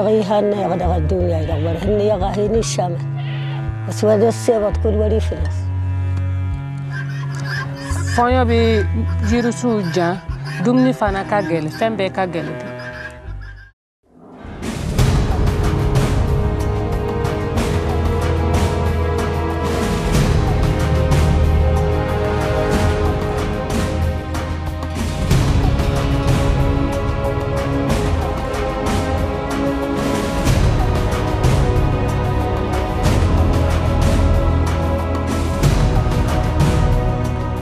غي هنا يا غدا غدغي هن غدغ الدنيا يدور هن يغاهيني بس ودا السيبة تكون ولي فلس. فانيا بي جيرو سوجا دومني فانا كاغل فان بي كاغل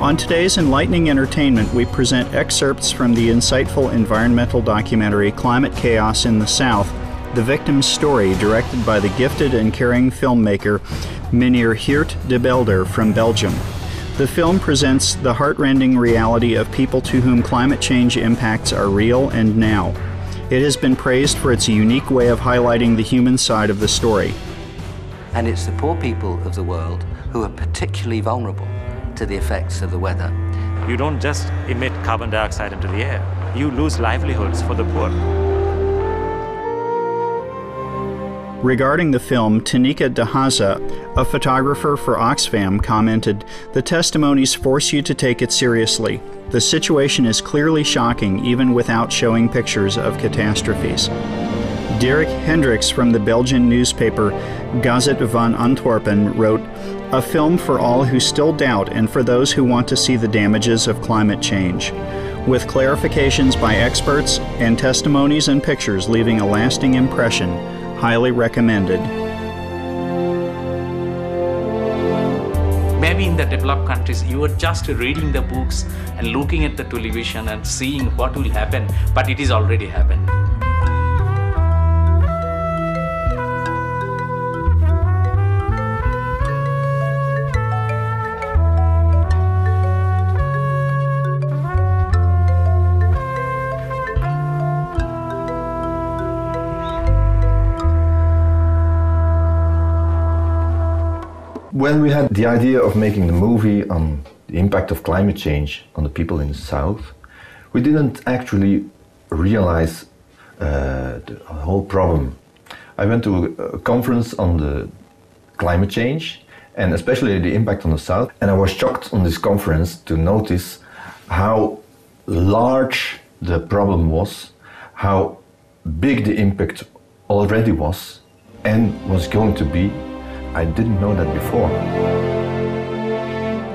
On today's Enlightening Entertainment, we present excerpts from the insightful environmental documentary Climate Chaos in the South The Victim's Story, directed by the gifted and caring filmmaker Meneer Geert de Belder from Belgium. The film presents the heartrending reality of people to whom climate change impacts are real and now. It has been praised for its unique way of highlighting the human side of the story. And it's the poor people of the world who are particularly vulnerable to the effects of the weather. You don't just emit carbon dioxide into the air, you lose livelihoods for the poor. Regarding the film, Tanika Dahaza, a photographer for Oxfam, commented The testimonies force you to take it seriously. The situation is clearly shocking even without showing pictures of catastrophes. Dirk Hendricks from the Belgian newspaper Gazet van Antwerpen wrote, A film for all who still doubt and for those who want to see the damages of climate change. With clarifications by experts and testimonies and pictures leaving a lasting impression, highly recommended. Maybe in the developed countries, you are just reading the books and looking at the television and seeing what will happen, but it is already happened. When we had the idea of making the movie on the impact of climate change on the people in the South, we didn't actually realize uh, the whole problem. I went to a conference on the climate change and especially the impact on the South, and I was shocked on this conference to notice how large the problem was, how big the impact already was, and was going to be. I didn't know that before.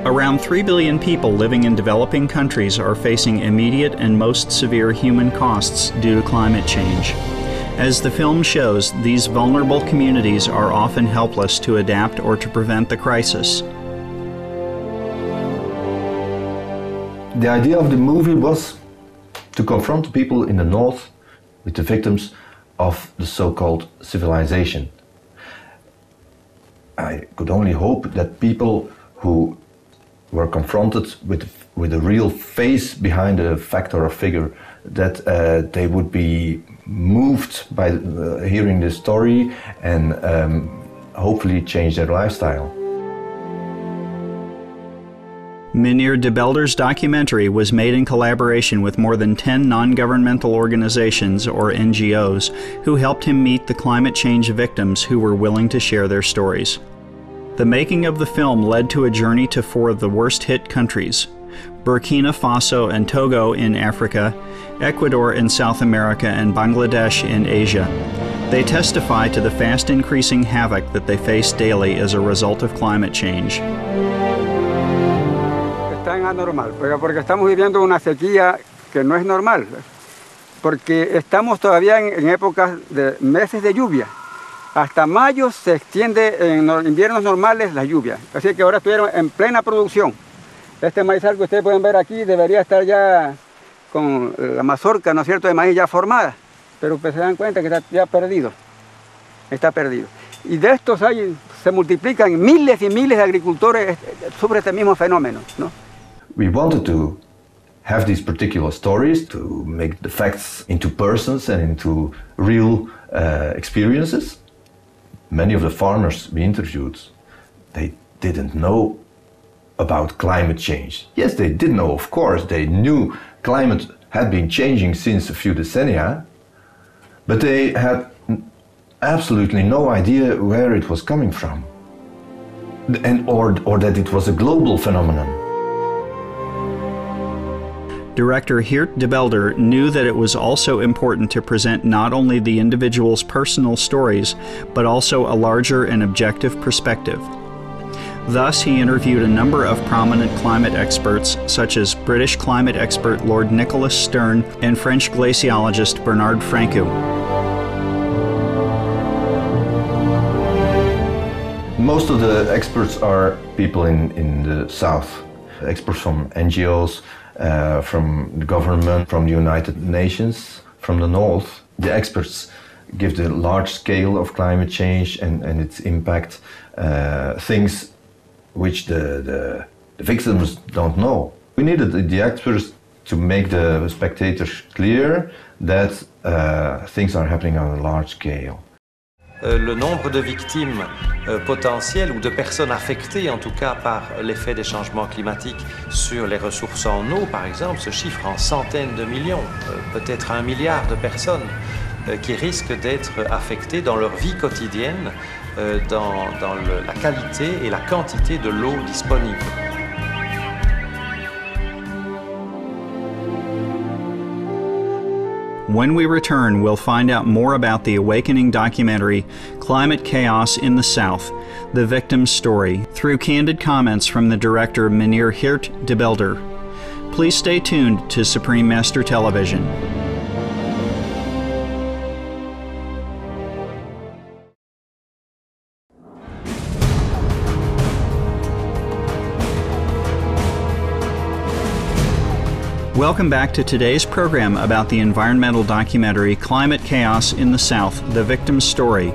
Around 3 billion people living in developing countries are facing immediate and most severe human costs due to climate change. As the film shows, these vulnerable communities are often helpless to adapt or to prevent the crisis. The idea of the movie was to confront people in the North with the victims of the so called civilization. I could only hope that people who were confronted with with a real face behind a fact or a figure that uh, they would be moved by uh, hearing this story and um, hopefully change their lifestyle. Meneer de Belder's documentary was made in collaboration with more than 10 non governmental organizations, or NGOs, who helped him meet the climate change victims who were willing to share their stories. The making of the film led to a journey to four of the worst hit countries Burkina Faso and Togo in Africa, Ecuador in South America, and Bangladesh in Asia. They testify to the fast increasing havoc that they face daily as a result of climate change. Está en anormal, porque estamos viviendo una sequía que no es normal, porque estamos todavía en, en épocas de meses de lluvia. Hasta mayo se extiende en los inviernos normales la lluvia. Así que ahora estuvieron en plena producción. Este maizal que ustedes pueden ver aquí debería estar ya con la mazorca, ¿no es cierto?, de maíz ya formada. Pero pues se dan cuenta que está ya perdido. Está perdido. Y de estos hay, se multiplican miles y miles de agricultores sobre este mismo fenómeno, ¿no? We wanted to have these particular stories to make the facts into persons and into real uh, experiences. Many of the farmers we interviewed, they didn't know about climate change. Yes, they did know, of course, they knew climate had been changing since a few decennia, but they had absolutely no idea where it was coming from, and, or, or that it was a global phenomenon. Director Geert de Belder knew that it was also important to present not only the individual's personal stories, but also a larger and objective perspective. Thus, he interviewed a number of prominent climate experts, such as British climate expert Lord Nicholas Stern and French glaciologist Bernard Francou. Most of the experts are people in, in the south, experts from NGOs, uh, from the government, from the United Nations, from the north. The experts give the large scale of climate change and, and its impact, uh, things which the, the, the, victims don't know. We needed the, experts to make the spectators clear that uh, things are happening on a large scale. Euh, le nombre de victimes euh, potentielles ou de personnes affectées en tout cas par l'effet des changements climatiques sur les ressources en eau par exemple se chiffre en centaines de millions, euh, peut-être un milliard de personnes qui risquent d'être affectées dans leur vie quotidienne dans, la qualité et la quantité de l'eau disponible. When we return, we'll find out more about the awakening documentary Climate Chaos in the South The Victim's Story through candid comments from the director Meneer Geert de Belder. Please stay tuned to Supreme Master Television. Welcome back to today's program about the environmental documentary Climate Chaos in the South The Victim's Story,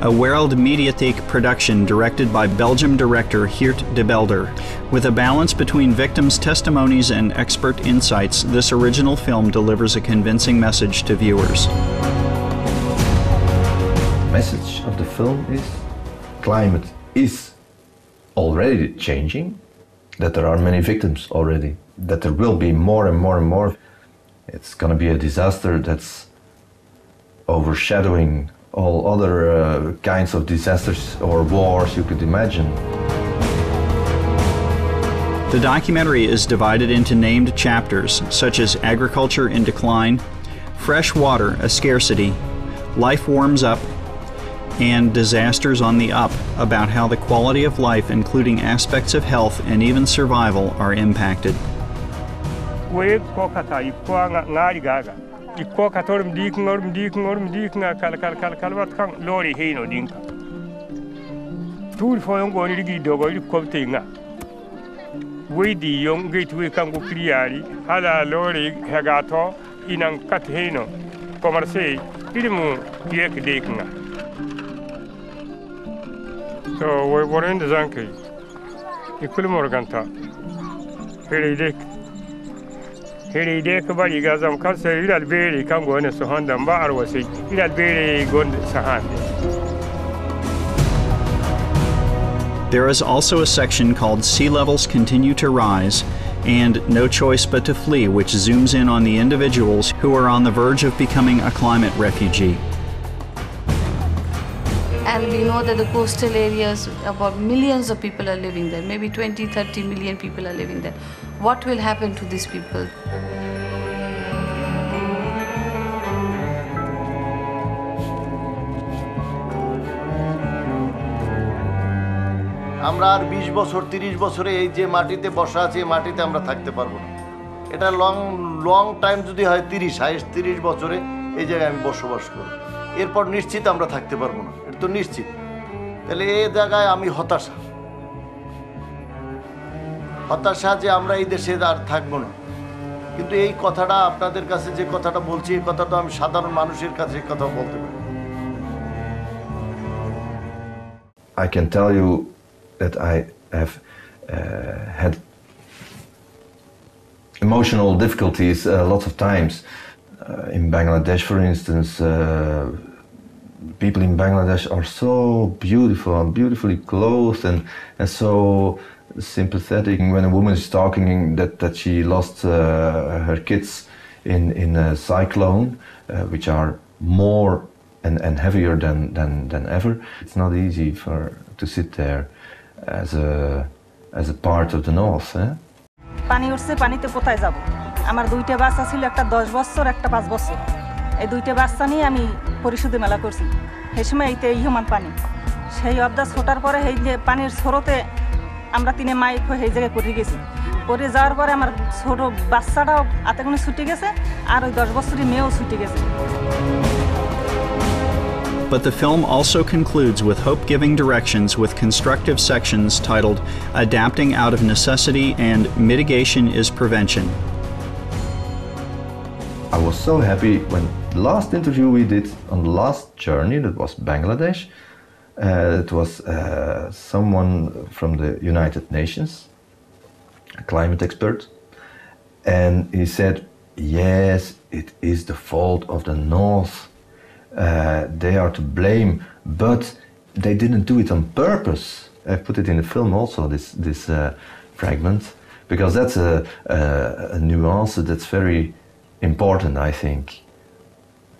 a Wereldmediatheek production directed by Belgium director Geert de Belder. With a balance between victims' testimonies and expert insights, this original film delivers a convincing message to viewers. The message of the film is climate is already changing, that there are many victims already that there will be more and more and more. It's going to be a disaster that's overshadowing all other uh, kinds of disasters or wars you could imagine. The documentary is divided into named chapters such as Agriculture in Decline, Fresh Water a Scarcity, Life Warms Up, and Disasters on the Up about how the quality of life, including aspects of health and even survival, are impacted. We ko kata ikko ngari gaga ikko katorum dik ngorum dik ngorum dik nga kal kal kal kal wat kan lori heino dinka tur fo yon goni rigi dogo ri ko nga. We di yon gate we kan go kriyari hala lori hagato inan kat heino komarse ilimu yek dik nga. So we boren de zankai ikul morganta hele dik hiri de ka bari ga zam kan sai ilal bere kan go ne su honda ba arwasi ilal bere gon sahan There is also a section called Sea Levels Continue to Rise and No Choice But to Flee, which zooms in on the individuals who are on the verge of becoming a climate refugee. And we know that the coastal areas, about millions of people are living there, maybe 20, 30 million people are living there. What will happen to these people? আমরা আর বিশ বছর, তিরিশ বছরে এই যে মাটিতে বসা আছে, এই মাটিতে আমরা থাকতে পারব না। এটা লং লং টাইম যদি হয় তিরিশ হাইস্ট তিরিশ বছরে এই জায়গায় আমি বসবাস করব। এরপর নিশ্চিত আমরা থাকতে পারব না। এটা তো নিশ্চিত। তাহলে এই জায়গায় আমি হতাশা। হতাশা যে আমরা এই দেশে আর থাকব না কিন্তু এই কথাটা আপনাদের কাছে যে কথাটা বলছি এই কথাটা আমি সাধারণ মানুষের কাছে কথা বলতে পারি I can tell you that I have uh, had emotional difficulties uh, lots of times. Uh, in Bangladesh, for instance, uh, people in Bangladesh are so beautiful and beautifully clothed and, and so sympathetic when a woman is talking that, that she lost uh, her kids in, in a cyclone, uh, which are more and, and heavier than, than, than ever. It's not easy for to sit there as a, as a part of the North. Eh? পানি উঠছে পানিতে কোথায় যাব আমার দুইটা বাচ্চা ছিল একটা দশ বছর একটা পাঁচ বছর এই দুইটা বাচ্চা নিয়ে আমি পরিশোধে মেলা করছি সেই সময় এইতে এই সমান পানি সেই অবদা ছোটার পরে এই যে পানির স্রোতে আমরা তিনে মাইক হয়ে এই জায়গায় পড়ে গেছি পড়ে যাওয়ার পরে আমার ছোট বাচ্চাটাও হাতে কোনো ছুটে গেছে আর ওই দশ বছরের মেয়েও ছুটে গেছে But the film also concludes with hope giving directions with constructive sections titled Adapting Out of Necessity and Mitigation is Prevention. I was so happy when the last interview we did on the last journey, that was Bangladesh, uh, it was uh, someone from the United Nations, a climate expert, and he said, Yes, it is the fault of the North. Uh, they are to blame, but they didn't do it on purpose. I put it in the film also, this, this uh, fragment, because that's a, a, a nuance that's very important, I think.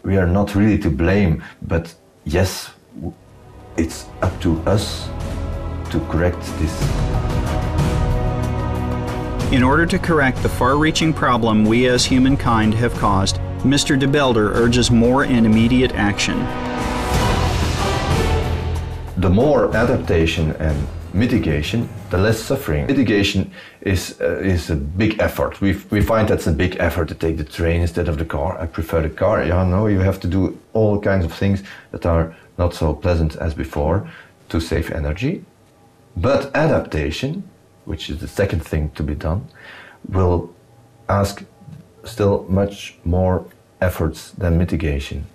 We are not really to blame, but yes, it's up to us to correct this. In order to correct the far reaching problem we as humankind have caused, Mr. De Belder urges more and immediate action. The more adaptation and mitigation, the less suffering. Mitigation is uh, is a big effort. We we find that's a big effort to take the train instead of the car. I prefer the car. Yeah, no, you have to do all kinds of things that are not so pleasant as before to save energy. But adaptation, which is the second thing to be done, will ask still much more efforts than mitigation,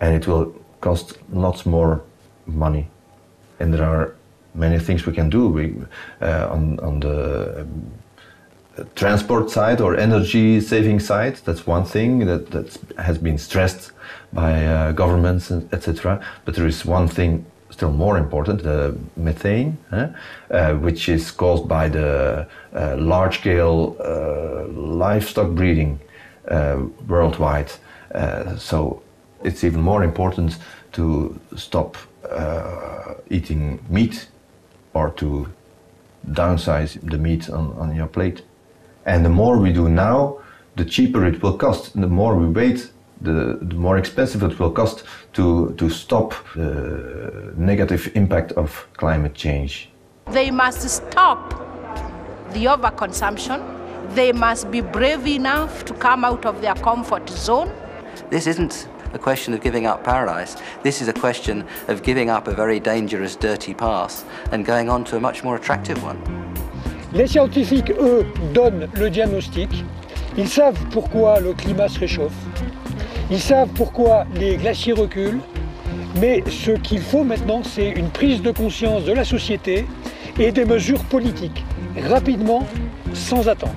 and it will cost lots more money. And there are many things we can do. We, uh, on, on the um, transport side or energy saving side, that's one thing that, has been stressed by uh, governments, etc. But there is one thing still more important, the methane, eh? uh, which is caused by the uh, large-scale uh, livestock breeding uh, worldwide. so it's even more important to stop eating meat or to downsize the meat on, on your plate. And the more we do now, the cheaper it will cost. The more we wait, the, the more expensive it will cost to, to stop the negative impact of climate change. They must stop the overconsumption. They must be brave enough to come out of their comfort zone. This isn't a question of giving up paradise. This is a question of giving up a very dangerous, dirty path and going on to a much more attractive one. Les scientifiques, eux, donnent le diagnostic. Ils savent pourquoi le climat se réchauffe. Ils savent pourquoi les glaciers reculent. Mais ce qu'il faut maintenant, c'est une prise de conscience de la société et des mesures politiques, rapidement, sans attendre.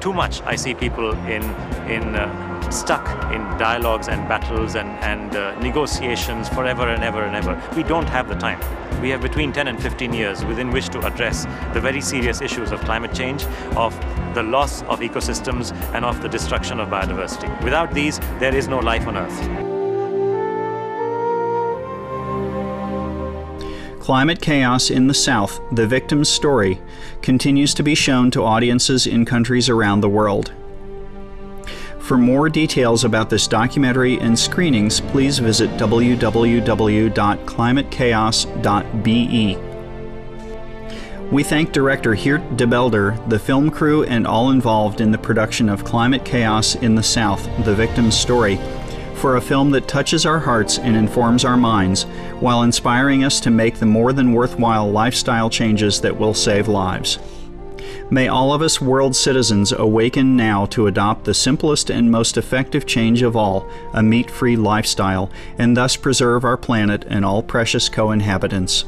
Too much, I see people in, in uh, stuck in dialogues and battles and, and uh, negotiations forever and ever and ever. We don't have the time. We have between 10 and 15 years within which to address the very serious issues of climate change, of the loss of ecosystems, and of the destruction of biodiversity. Without these, there is no life on Earth. Climate Chaos in the South, The Victim's Story, continues to be shown to audiences in countries around the world. For more details about this documentary and screenings, please visit www.climatechaos.be. We thank director Geert de Belder, the film crew, and all involved in the production of Climate Chaos in the South The Victim's Story for a film that touches our hearts and informs our minds while inspiring us to make the more than worthwhile lifestyle changes that will save lives. May all of us world citizens awaken now to adopt the simplest and most effective change of all, a meat free lifestyle, and thus preserve our planet and all precious co inhabitants.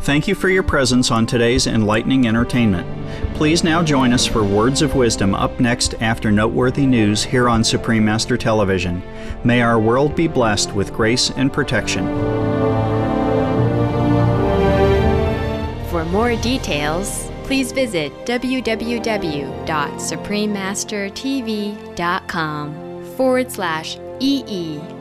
Thank you for your presence on today's enlightening entertainment. Please now join us for Words of Wisdom up next after noteworthy news here on Supreme Master Television. May our world be blessed with grace and protection. For more details, please visit www.suprememastertv.com forward slash EE